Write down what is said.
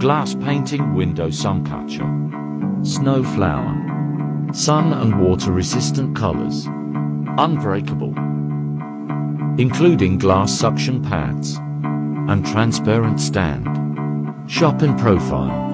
Glass painting window sun catcher. Snow flower. Sun and water resistant colors. Unbreakable. Including glass suction pads. And transparent stand. Shop in profile.